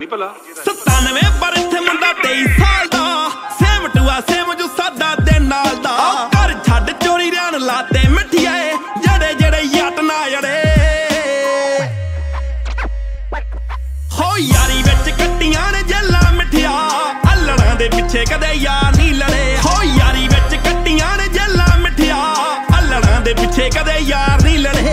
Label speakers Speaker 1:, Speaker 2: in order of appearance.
Speaker 1: ਭਲਾ।
Speaker 2: 97 ਸਾਲ ਦਾ। ਸੇਮ ਦਾ ਘਰ ਛੱਡ ਚੋਰੀ ਰਹਿਣ ਲਾਤੇ ਮਠਿਆਏ ਜਿਹੜੇ ਜਿਹੜੇ ਯਟ ਨਾ ਅੜੇ ਹੋ ਯਾਰੀ ਵਿੱਚ ਕੱਟੀਆਂ ਨੇ ਜੱਲਾ ਮਠਿਆ ਅਲੜਾਂ ਦੇ ਪਿੱਛੇ ਕਦੇ ਯਾਰ ਨਹੀਂ ਲੜੇ। ਹੋ ਯਾਰੀ ਵਿੱਚ ਕੱਟੀਆਂ ਨੇ ਜੱਲਾ ਮਠਿਆ ਅਲੜਾਂ ਦੇ ਪਿੱਛੇ ਕਦੇ ਯਾਰ ਨਹੀਂ ਲੜੇ।